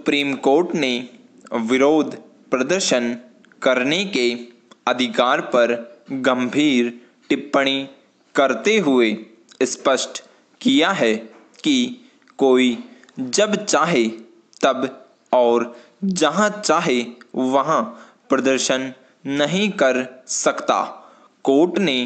Supreme court ने विरोध प्रदर्शन करने के अधिकार पर गंभीर टिप्पणी करते हुए स्पष्ट किया है कि कोई जब चाहे तब और जहाँ चाहे वहाँ प्रदर्शन नहीं कर सकता। कोर्ट ने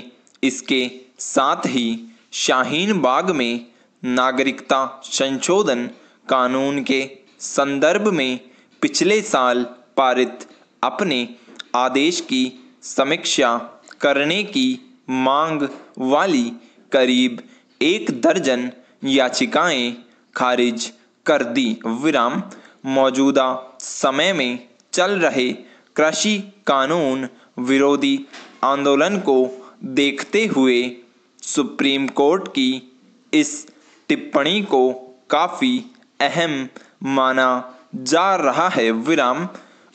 इसके साथ ही शाहीन बाग में नागरिकता संशोधन कानून के संदर्भ में पिछले साल पारित अपने आदेश की समीक्षा करने की मांग वाली करीब एक दर्जन याचिकाएँ खारिज कर दी। विराम, मौजूदा समय में चल रहे कृषि कानून विरोधी आंदोलन को देखते हुए सुप्रीम कोर्ट की इस टिप्पणी को काफ़ी अहम माना जा रहा है विराम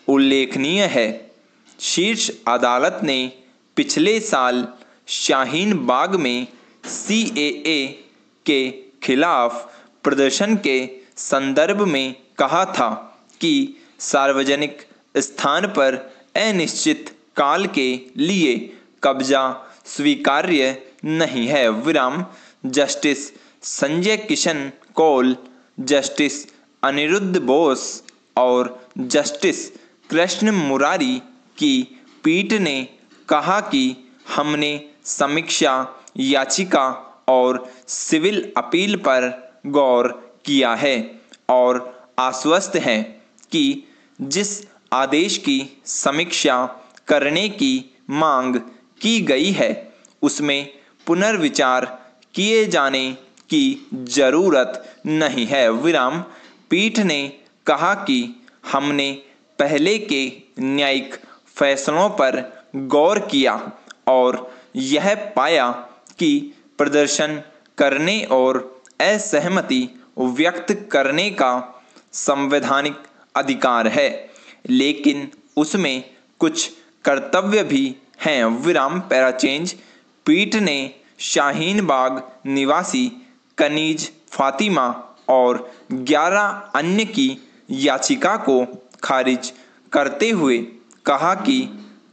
उल्लेखनीय है। शीर्ष अदालत ने पिछले साल शाहीन बाग में सी के खिलाफ प्रदर्शन के संदर्भ में कहा था कि सार्वजनिक स्थान पर अनिश्चित काल के लिए कब्जा स्वीकार्य नहीं है। विराम जस्टिस संजय किशन कौल, जस्टिस अनिरुद्ध बोस और जस्टिस कृष्ण मुरारी की पीठ ने कहा कि हमने समीक्षा, याचिका और सिविल अपील पर गौर किया है और आश्वस्त हैं कि जिस आदेश की समीक्षा करने की मांग की गई है, उसमें पुनर्विचार किए जाने की ज़रूरत नहीं है। विराम पीठ ने कहा कि हमने पहले के न्यायिक फैसलों पर गौर किया और यह पाया कि प्रदर्शन करने और असहमति व्यक्त करने का संवैधानिक अधिकार है, लेकिन उसमें कुछ कर्तव्य भी हैं। विराम पैराचेंज पीठ ने शाहीन बाग निवासी कनीज फातिमा और 11 अन्य की याचिका को खारिज करते हुए कहा कि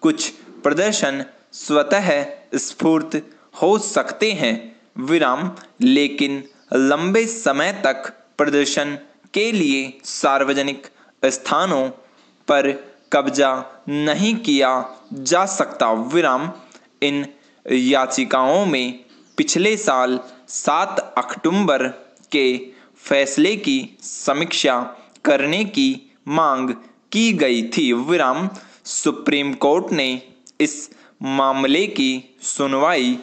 कुछ प्रदर्शन स्वतः स्फूर्त हो सकते हैं, विराम, लेकिन लंबे समय तक प्रदर्शन के लिए सार्वजनिक स्थानों पर कब्जा नहीं किया जा सकता। विराम, इन याचिकाओं में पिछले साल सात अक्टूबर के फैसले की समीक्षा करने की मांग की गई थी। विराम सुप्रीम कोर्ट ने इस मामले की सुनवाई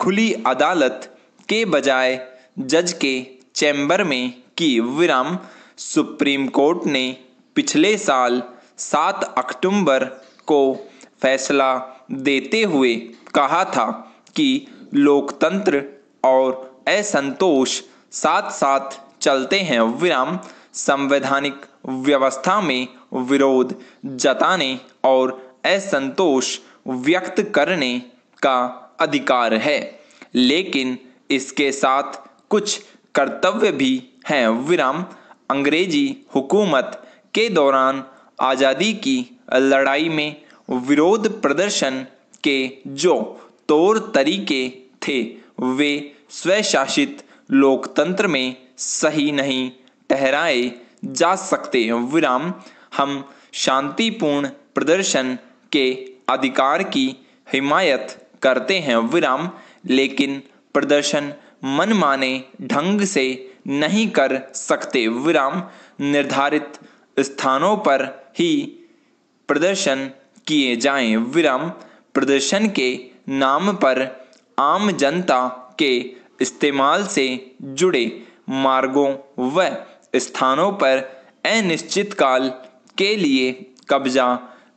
खुली अदालत के बजाय जज के चैम्बर में की। विराम सुप्रीम कोर्ट ने पिछले साल सात अक्टूबर को फैसला देते हुए कहा था कि लोकतंत्र और असंतोष साथ साथ चलते हैं विराम। संवैधानिक व्यवस्था में विरोध जताने और असंतोष व्यक्त करने का अधिकार है। लेकिन इसके साथ कुछ कर्तव्य भी हैं। विराम, अंग्रेज़ी हुकूमत के दौरान आज़ादी की लड़ाई में विरोध प्रदर्शन के जो तौर तरीके थे, वे स्वशासित लोकतंत्र में सही नहीं ठहराए जा सकते। विराम, हम शांतिपूर्ण प्रदर्शन के अधिकार की हिमायत करते हैं। विराम, लेकिन प्रदर्शन मनमाने ढंग से नहीं कर सकते। विराम, निर्धारित स्थानों पर ही प्रदर्शन किए जाएँ। विराम, प्रदर्शन के नाम पर आम जनता के इस्तेमाल से जुड़े मार्गों व स्थानों पर अनिश्चित काल के लिए कब्जा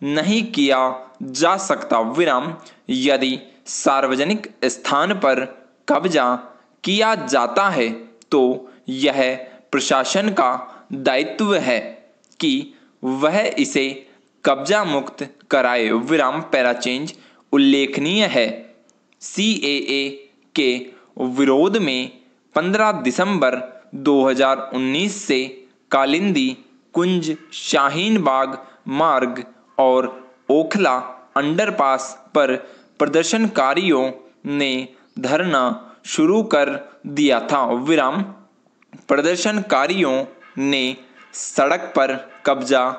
नहीं किया जा सकता। विराम, यदि सार्वजनिक स्थान पर कब्जा किया जाता है तो यह प्रशासन का दायित्व है कि वह इसे कब्जा मुक्त कराए। विराम पैराचेंज उल्लेखनीय है। सी के विरोध में 15 दिसंबर 2019 से कालिंदी, कुंज, शाहीन बाग, मार्ग और ओखला अंडरपास पर प्रदर्शनकारियों ने धरना शुरू कर दिया था। विराम, प्रदर्शनकारियों ने सड़क पर कब्जा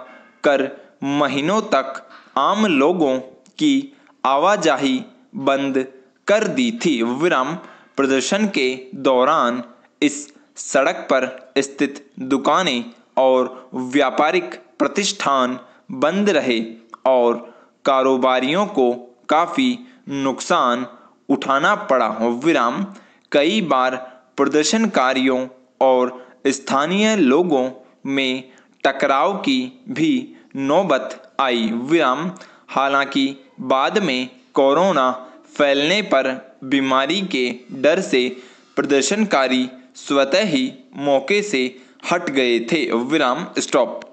कर महीनों तक आम लोगों की आवाजाही बंद कर दी थी। विराम प्रदर्शन के दौरान इस सड़क पर स्थित दुकानें और व्यापारिक प्रतिष्ठान बंद रहे और कारोबारियों को काफ़ी नुकसान उठाना पड़ा। विराम, कई बार प्रदर्शनकारियों और स्थानीय लोगों में टकराव की भी नौबत आई। विराम, हालाँकि बाद में कोरोना फैलने पर बीमारी के डर से प्रदर्शनकारी स्वतः ही मौके से हट गए थे। विराम स्टॉप